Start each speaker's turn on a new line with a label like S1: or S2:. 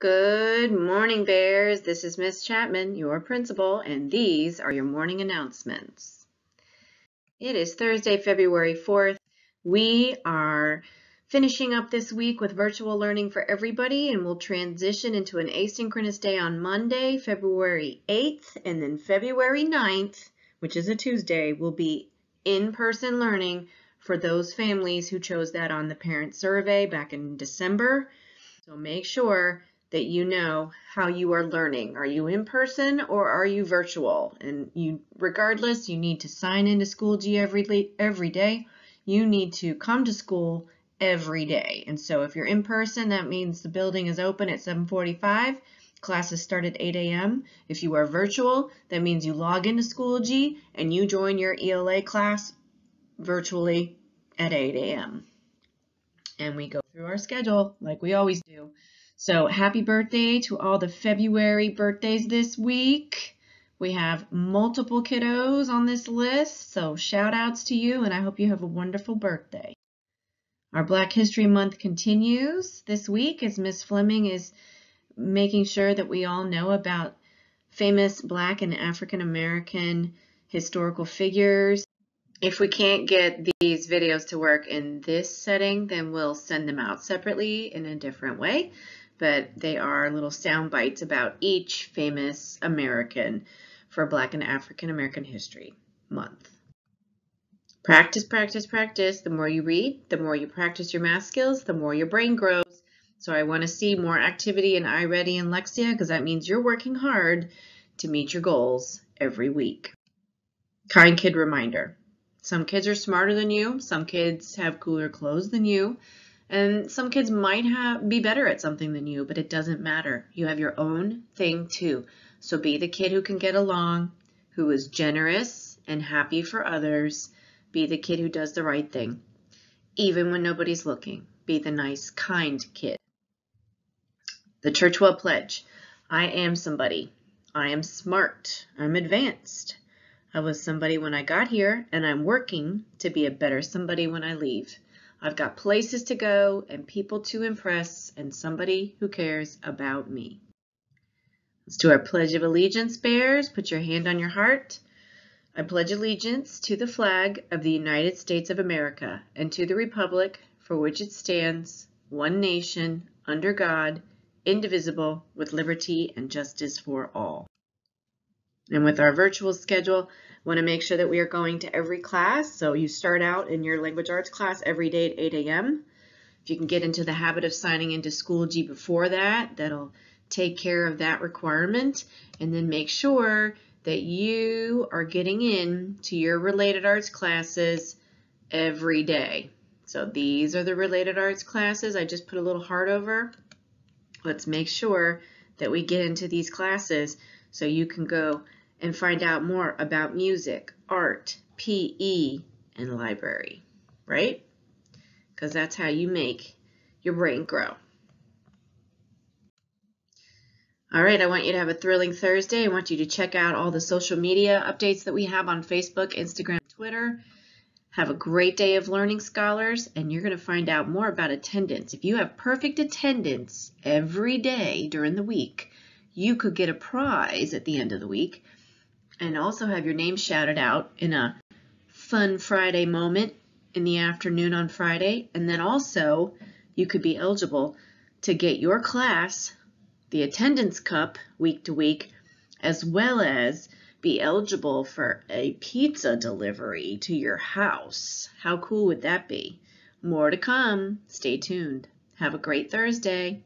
S1: Good morning, Bears. This is Miss Chapman, your principal, and these are your morning announcements. It is Thursday, February 4th. We are finishing up this week with virtual learning for everybody, and we'll transition into an asynchronous day on Monday, February 8th, and then February 9th, which is a Tuesday, will be in-person learning for those families who chose that on the parent survey back in December. So make sure that you know how you are learning. Are you in person or are you virtual? And you, regardless, you need to sign into Schoology every, every day. You need to come to school every day. And so if you're in person, that means the building is open at 745. Classes start at 8 a.m. If you are virtual, that means you log into Schoology and you join your ELA class virtually at 8 a.m. And we go through our schedule like we always do. So happy birthday to all the February birthdays this week. We have multiple kiddos on this list, so shout outs to you and I hope you have a wonderful birthday. Our Black History Month continues this week as Miss Fleming is making sure that we all know about famous Black and African American historical figures. If we can't get these videos to work in this setting, then we'll send them out separately in a different way but they are little sound bites about each famous American for Black and African American History Month. Practice, practice, practice. The more you read, the more you practice your math skills, the more your brain grows. So I want to see more activity in iReady and Lexia because that means you're working hard to meet your goals every week. Kind kid reminder. Some kids are smarter than you. Some kids have cooler clothes than you. And some kids might have be better at something than you, but it doesn't matter. You have your own thing too. So be the kid who can get along, who is generous and happy for others. Be the kid who does the right thing. Even when nobody's looking. Be the nice, kind kid. The Churchwell Pledge. I am somebody. I am smart. I'm advanced. I was somebody when I got here, and I'm working to be a better somebody when I leave. I've got places to go and people to impress and somebody who cares about me. Let's do our Pledge of Allegiance, Bears. Put your hand on your heart. I pledge allegiance to the flag of the United States of America and to the republic for which it stands, one nation, under God, indivisible, with liberty and justice for all. And with our virtual schedule, want to make sure that we are going to every class. So you start out in your language arts class every day at 8 a.m. If you can get into the habit of signing into Schoology before that, that'll take care of that requirement. And then make sure that you are getting in to your related arts classes every day. So these are the related arts classes. I just put a little heart over. Let's make sure that we get into these classes so you can go and find out more about music, art, PE, and library, right? Because that's how you make your brain grow. All right, I want you to have a thrilling Thursday. I want you to check out all the social media updates that we have on Facebook, Instagram, Twitter. Have a great day of learning, scholars, and you're going to find out more about attendance. If you have perfect attendance every day during the week, you could get a prize at the end of the week and also have your name shouted out in a fun Friday moment in the afternoon on Friday. And then also you could be eligible to get your class the attendance cup week to week, as well as be eligible for a pizza delivery to your house. How cool would that be? More to come. Stay tuned. Have a great Thursday.